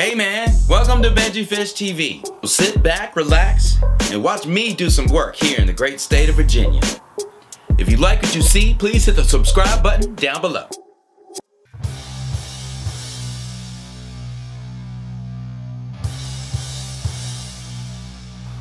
Hey man, welcome to Benji Fish TV. Well, sit back, relax, and watch me do some work here in the great state of Virginia. If you like what you see, please hit the subscribe button down below.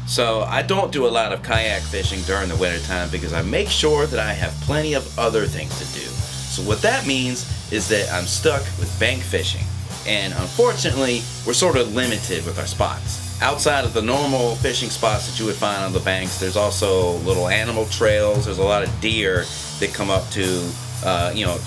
So I don't do a lot of kayak fishing during the winter time because I make sure that I have plenty of other things to do. So what that means is that I'm stuck with bank fishing. And unfortunately, we're sort of limited with our spots. Outside of the normal fishing spots that you would find on the banks, there's also little animal trails. There's a lot of deer that come up to uh, you know,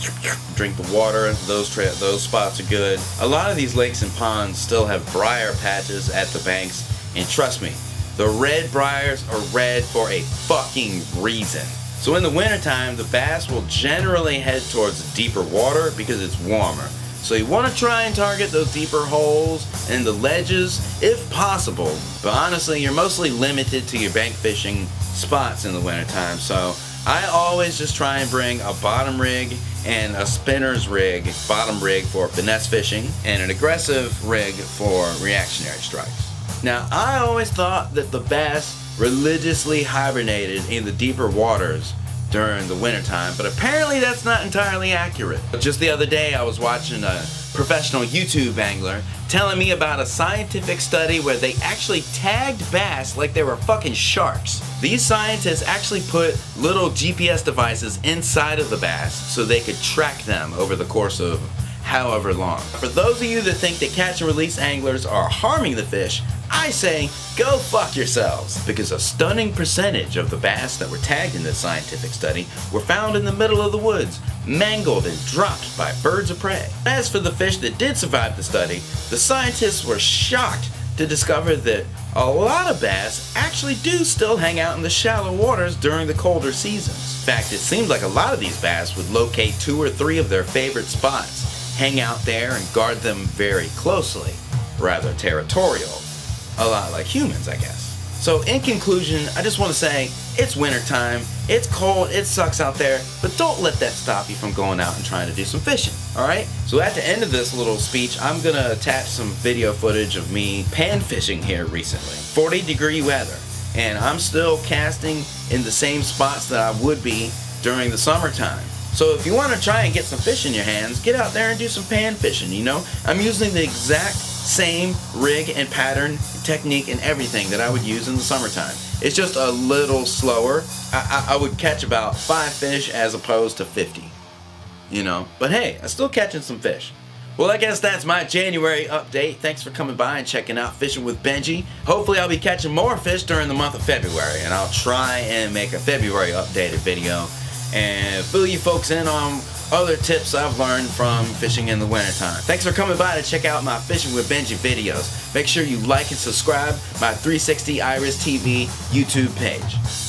drink the water. Those those spots are good. A lot of these lakes and ponds still have briar patches at the banks, and trust me, the red briars are red for a fucking reason. So in the wintertime, the bass will generally head towards deeper water because it's warmer. So you want to try and target those deeper holes and the ledges if possible. But honestly, you're mostly limited to your bank fishing spots in the wintertime. So I always just try and bring a bottom rig and a spinner's rig, bottom rig for finesse fishing, and an aggressive rig for reactionary strikes. Now, I always thought that the bass religiously hibernated in the deeper waters during the wintertime, but apparently that's not entirely accurate. Just the other day, I was watching a professional YouTube angler telling me about a scientific study where they actually tagged bass like they were fucking sharks. These scientists actually put little GPS devices inside of the bass so they could track them over the course of however long. For those of you that think that catch and release anglers are harming the fish, I say go fuck yourselves because a stunning percentage of the bass that were tagged in this scientific study were found in the middle of the woods, mangled and dropped by birds of prey. As for the fish that did survive the study, the scientists were shocked to discover that a lot of bass actually do still hang out in the shallow waters during the colder seasons. In fact, it seems like a lot of these bass would locate two or three of their favorite spots, hang out there and guard them very closely, rather territorial a lot like humans, I guess. So in conclusion, I just want to say it's wintertime, it's cold, it sucks out there, but don't let that stop you from going out and trying to do some fishing, alright? So at the end of this little speech, I'm going to attach some video footage of me pan fishing here recently. 40 degree weather, and I'm still casting in the same spots that I would be during the summertime. So if you want to try and get some fish in your hands, get out there and do some pan fishing, you know? I'm using the exact same rig and pattern, technique, and everything that I would use in the summertime. It's just a little slower. I, I, I would catch about five fish as opposed to 50, you know? But hey, I'm still catching some fish. Well, I guess that's my January update. Thanks for coming by and checking out Fishing with Benji. Hopefully I'll be catching more fish during the month of February, and I'll try and make a February updated video and fill you folks in on other tips I've learned from fishing in the wintertime. Thanks for coming by to check out my Fishing with Benji videos. Make sure you like and subscribe my 360 Iris TV YouTube page.